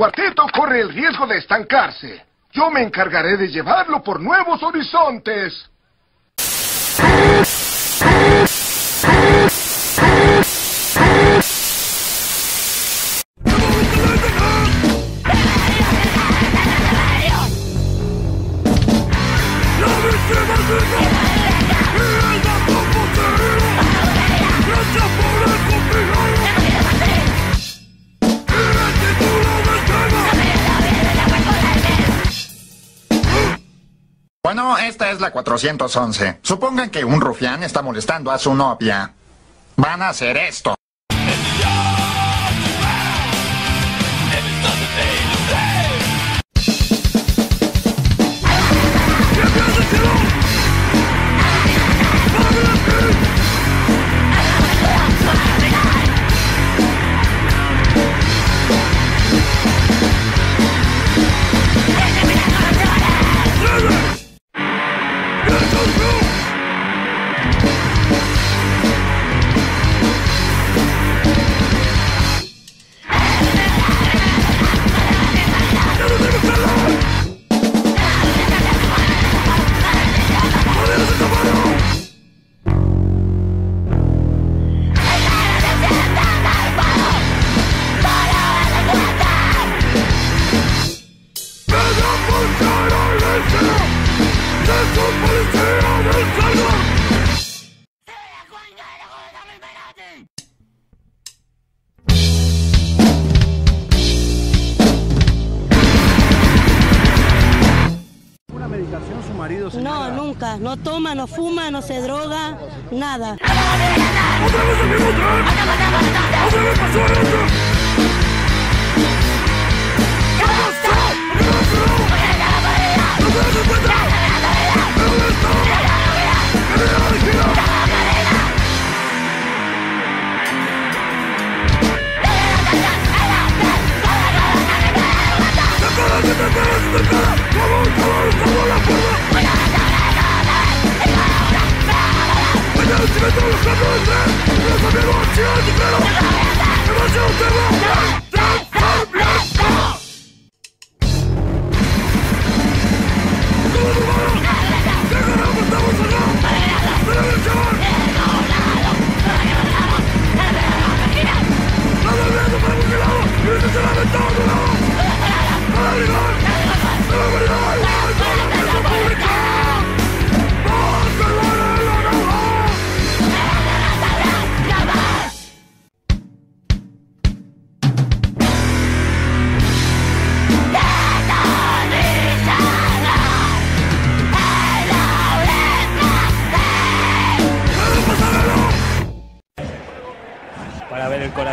cuarteto corre el riesgo de estancarse. Yo me encargaré de llevarlo por nuevos horizontes. Bueno, esta es la 411. Supongan que un rufián está molestando a su novia. Van a hacer esto. Marido, No, señora? nunca. No toma, no fuma, no se droga, nada. para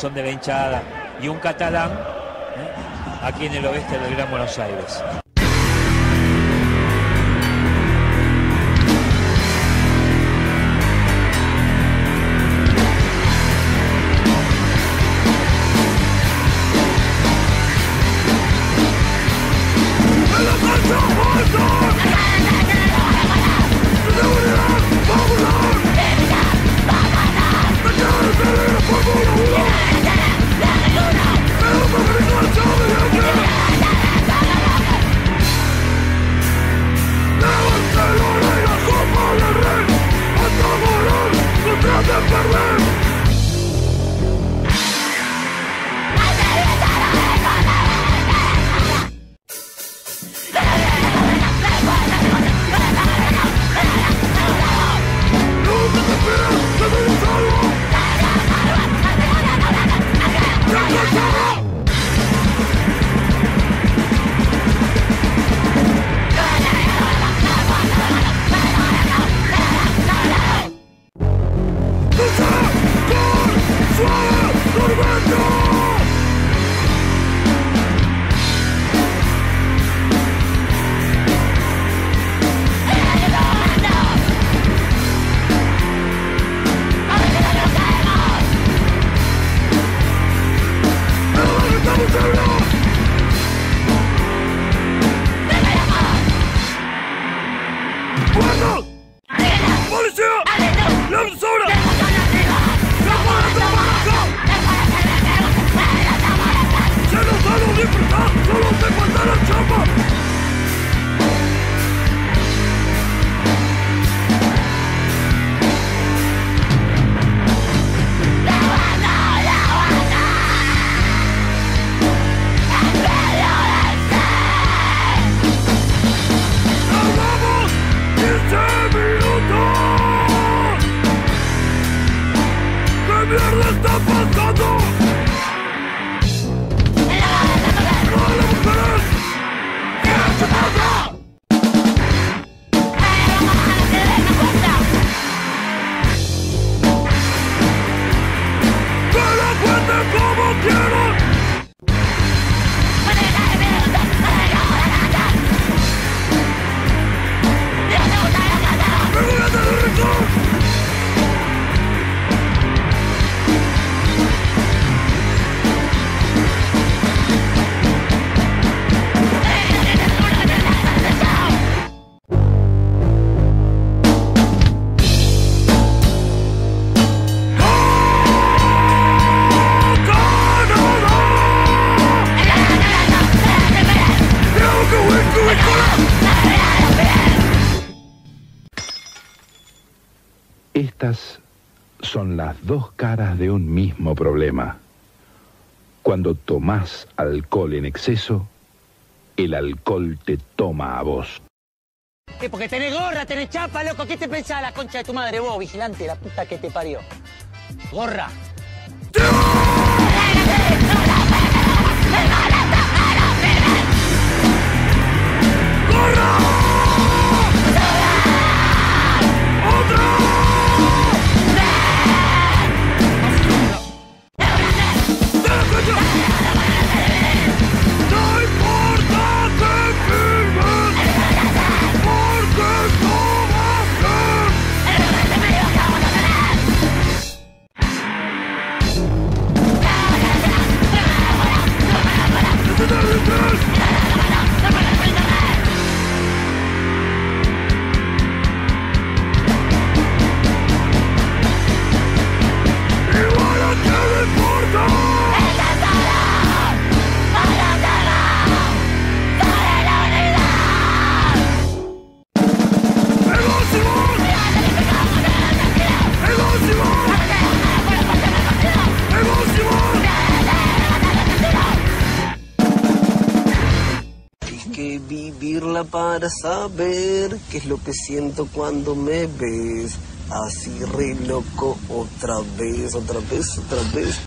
corazón de la hinchada y un catalán ¿eh? aquí en el oeste del Gran Buenos Aires. 보 면. Son las dos caras de un mismo problema. Cuando tomás alcohol en exceso, el alcohol te toma a vos. ¿Qué? Porque tenés gorra, tenés chapa, loco. ¿Qué te pensás la concha de tu madre, vos, vigilante, la puta que te parió? Gorra. Para saber qué es lo que siento cuando me ves. Así re loco, otra vez, otra vez, otra vez.